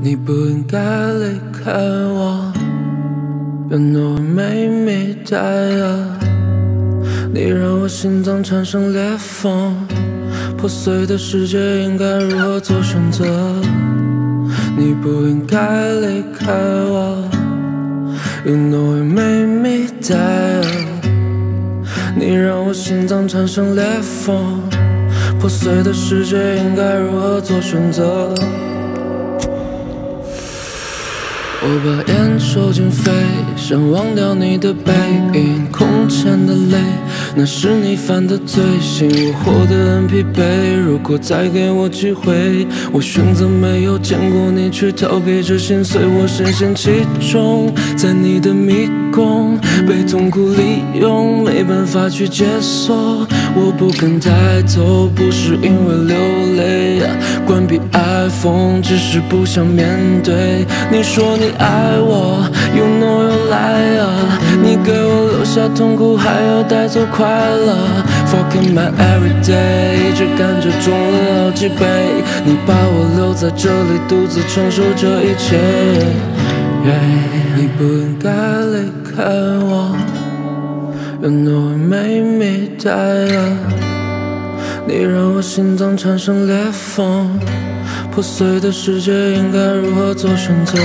你不应该离开我。You know I made me die。你让我心脏产生裂缝，破碎的世界应该如何做选择？你不应该离开我。You know I made me die。你让我心脏产生裂缝，破碎的世界应该如何做选择？我把烟抽进肺，想忘掉你的背影，空前的泪，那是你犯的罪行。我活得很疲惫，如果再给我机会，我选择没有见过你，去逃避这心碎。我深陷其中，在你的迷宫被痛苦利用，没办法去解锁。我不肯抬头，不是因为流泪，关闭 iPhone，只是不想面对。你说你。爱我，You know 下痛苦，还要带走快乐。Fucking my everyday，一直感觉重了好几倍。你把我留在这里，独自承受这一切。你不应该离开我，You know I made me die，你让我心脏产生裂缝，破碎的世界应该如何做选择？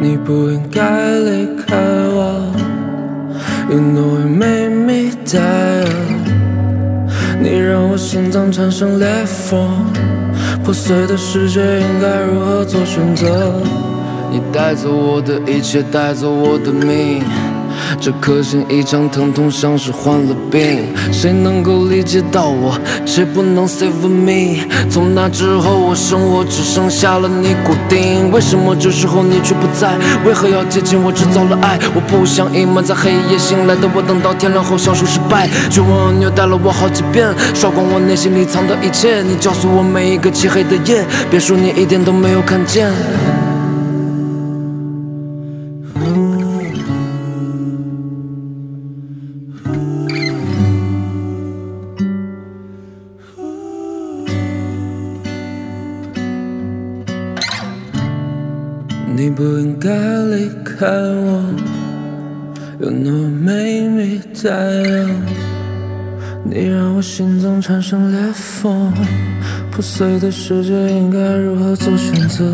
你不应该离开，You know you made me die。你让我心脏产生裂缝，破碎的世界应该如何做选择？你带走我的一切，带走我的命。这颗心异常疼痛，像是患了病。谁能够理解到我？谁不能 save me？从那之后，我生活只剩下了你固定。为什么这时候你却不在？为何要接近我？制造了爱，我不想隐瞒。在黑夜醒来的我，等到天亮后，享受失败。绝望虐待了我好几遍，烧光我内心里藏的一切。你教唆我每一个漆黑的夜，别说你一点都没有看见。你不应该离开我，You know make me die。你让我心脏产生裂缝，破碎的世界应该如何做选择？